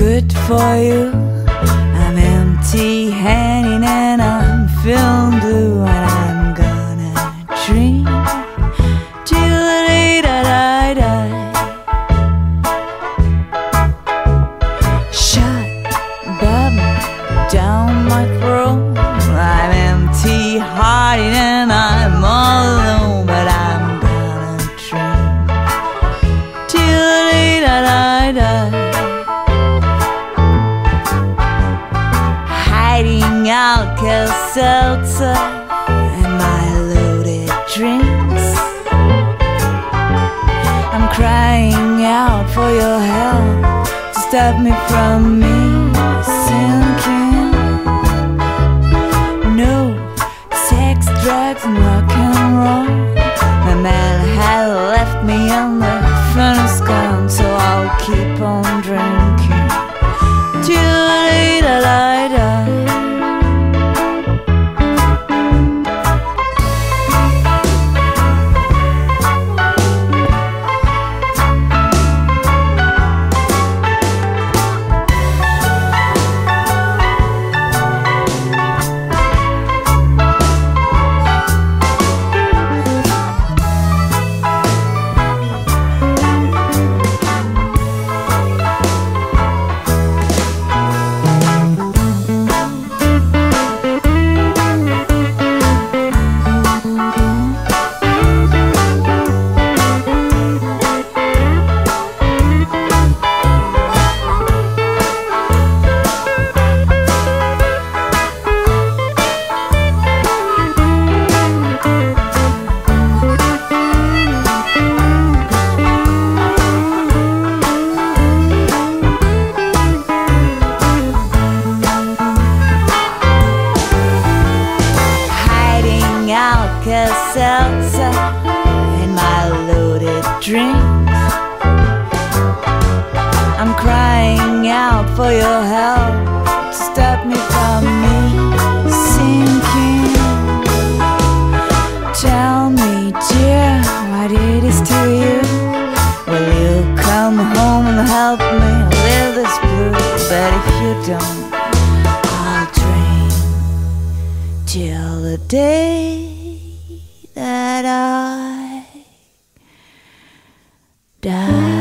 good for you. I'm empty handed and I'm feeling Alka-Seltzer and my loaded drinks. I'm crying out for your help to stop me from me Alka-Seltzer uh, in my loaded drinks. I'm crying out for your help to stop me from me sinking. Tell me, dear, what it is to you. Will you come home and help me live this blue? But if you don't, I'll dream till the day that I die.